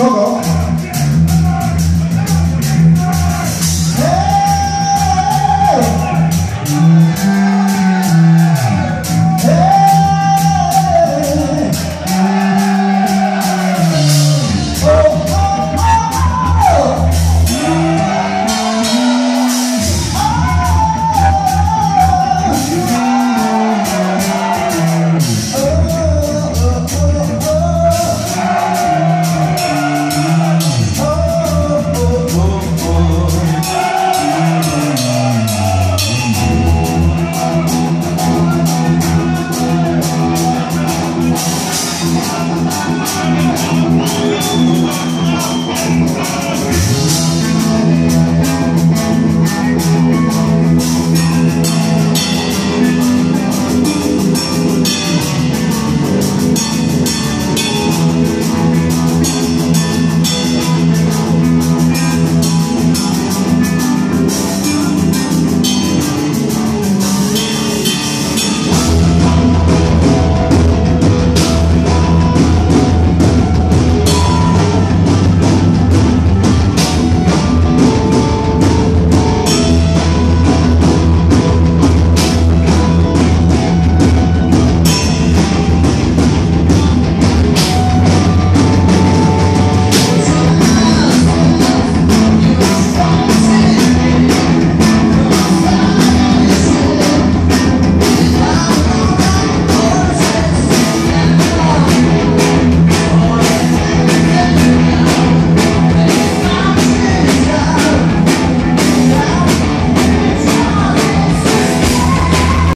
solo